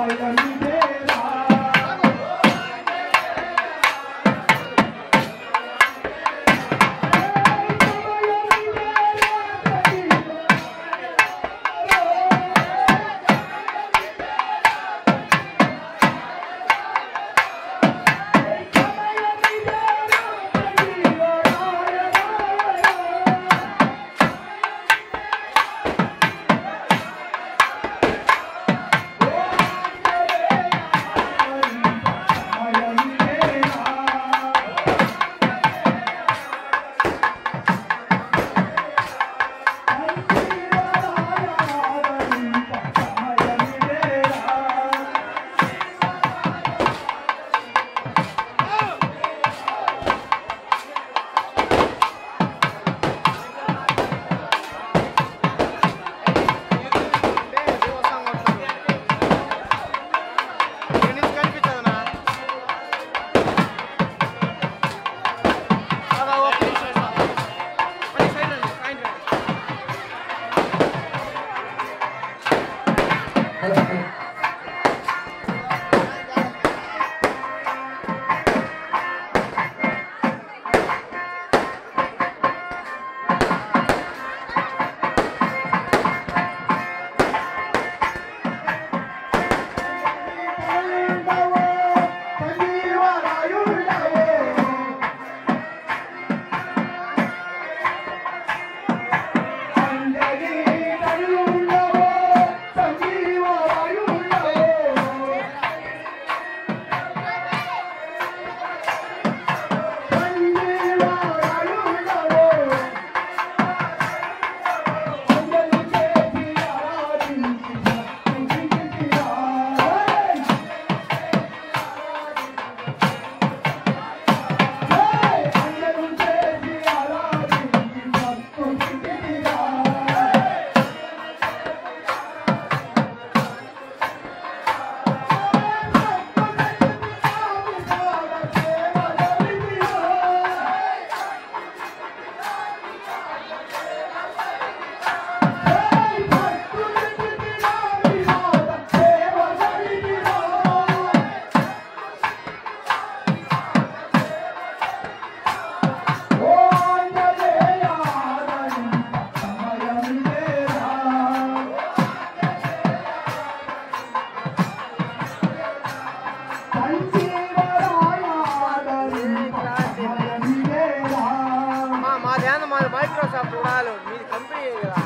మా మా మైక్రోసాఫ్ట్ ఉండాలి. మీ కంపెనీ కదా.